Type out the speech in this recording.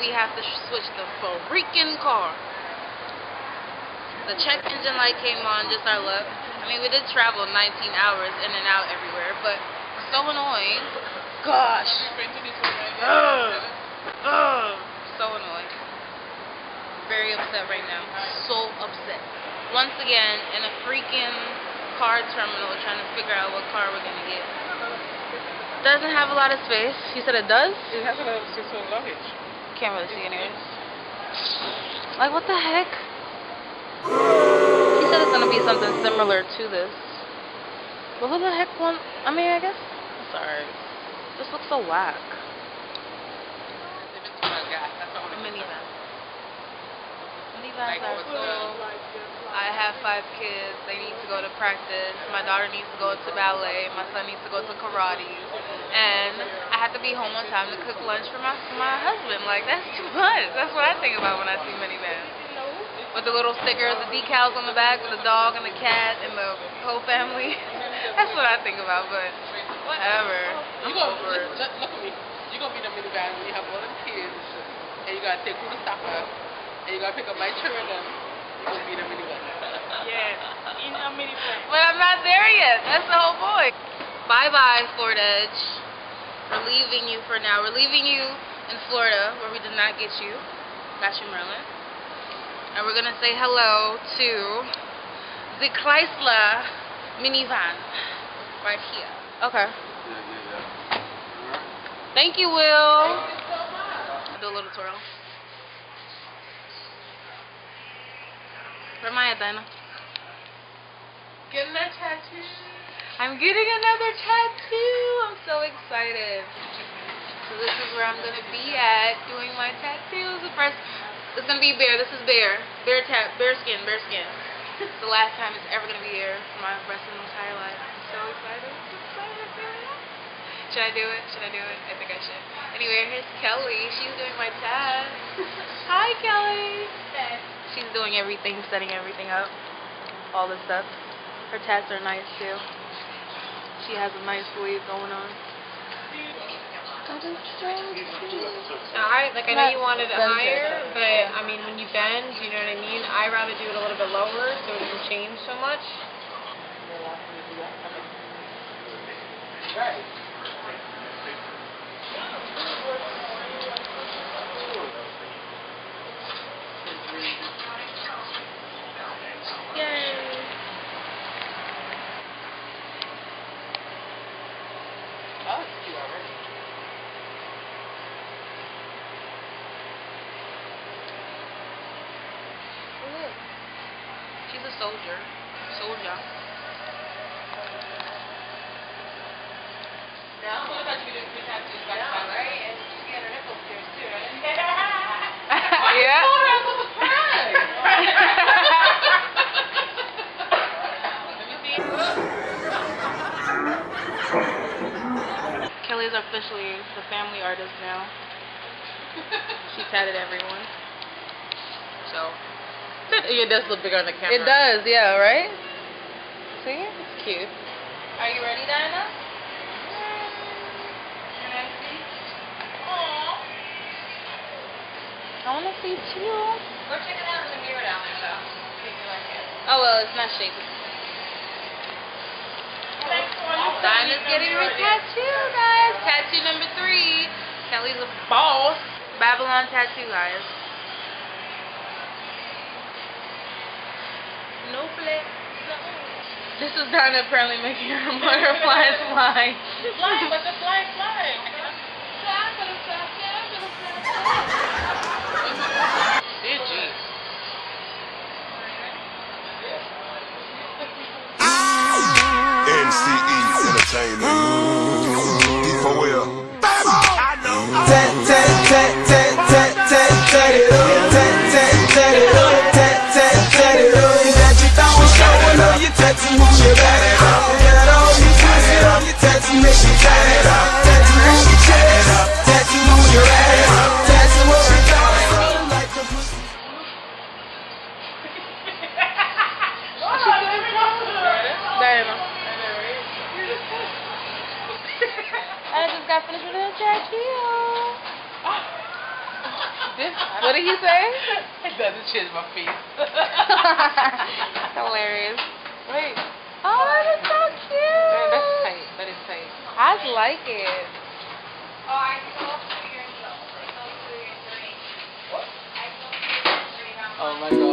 we have to switch the freaking car. The check engine light came on, just our luck. I mean, we did travel 19 hours in and out everywhere, but so annoying. Gosh. Ugh. Ugh. So annoying. Very upset right now. So upset. Once again, in a freaking car terminal trying to figure out what car we're going to get. Doesn't have a lot of space. You said it does? It has a lot of six-foot luggage. Can't really see anyways. Like, what the heck? He said it's gonna be something similar to this. But who the heck want? I mean, I guess. Sorry. This looks so whack. Minivan. Minivans are so. I have five kids. They need to go to practice. My daughter needs to go to ballet. My son needs to go to karate. And I have to be home on time to cook lunch for my my husband. Like that's too much. That's what I think about when I see minivans. With the little stickers, the decals on the back with the dog and the cat and the whole family. that's what I think about. But whatever. I'm You gonna, over it. look, look at me. You're gonna be in the minivan when you have all them kids, and you gotta take who to soccer, and you gotta pick up my children. You're gonna be in the minivan. Yes, in a minivan. But I'm not there yet. That's the whole point. Bye bye, Florida Edge. We're leaving you for now. We're leaving you in Florida where we did not get you. Got you, Merlin. And we're going to say hello to the Chrysler minivan right here. Okay. Yeah, yeah, yeah. Right. Thank you, Will. Thank I'll do a little twirl. Where am I Getting that tattoo. I'm getting another tattoo. I'm so excited. So this is where I'm gonna be at doing my tattoos. The first, it's gonna be bear. This is bear. Bear tat. Bare skin. Bare skin. It's the last time it's ever gonna be here for my rest of my entire life. I'm so excited. I'm excited. Should I do it? Should I do it? I think I should. Anyway, here's Kelly. She's doing my tat. Hi, Kelly. She's doing everything, setting everything up. All this stuff. Her tats are nice too. She has a nice wave going on. I like I know you wanted it higher, but I mean when you bend, you know what I mean. I rather do it a little bit lower so it doesn't change so much. Yay! Oh, it's cute already. Look. She's a soldier. Soldier. Now, I thought you didn't tattoos back to back. right? And she had her nipples pierced too, right? yeah. Kelly's officially the family artist now. She tatted everyone. So It does look bigger on the camera. it does, yeah, right? See, it's cute. Are you ready, Dinah? Can I see? I want to see too. Go check it out in the mirror down there though. See if you like it. Oh well, it's not shaky. Oh, Dinah's getting her tattoo, guys. Tattoo number three. Kelly's a boss. Babylon tattoo, guys. No flex. This is Dinah apparently making her butterfly fly. Fly, but the fly, got finished with a tattoo. Ah. What did he say? It doesn't change my face. Hilarious. Wait. Oh, that is so cute. Man, that's tight. That is tight. I like it. Oh, oh my god.